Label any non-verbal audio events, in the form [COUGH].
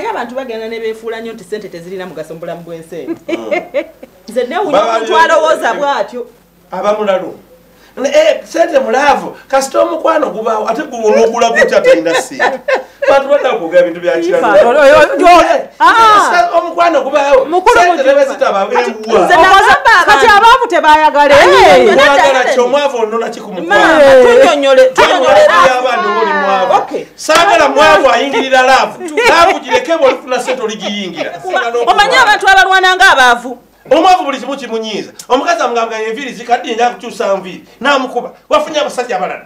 naye abantu bagenda ne beefuula nnyo nti sente tezirina mugaso mu bulamu bw'ensi eno. [LAUGHS] Nze newunya omuntu alowooza bw'atyo. Abamulalu. Eh, sente mulaavu. Kasita omukwano gubaawo ate gunoogula gutya talina sente [LAUGHS] bantu badda kugula bintu byakira omukwano gubaawo Mukulu sente mugifa. nebezitaba Nze ewa saagala mwavu ayingirira laavu. Laavu gireke bwolifuna sente oligiyingira. Omanyi abantu abalwana ngaabaavu omwavu buli kimu kimunyiiza. Omukazi amugamba enviiri zikadde nja kukyusa nviiri namukuba. Wafunye abasajja abalala